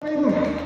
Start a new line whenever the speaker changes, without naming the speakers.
Bible.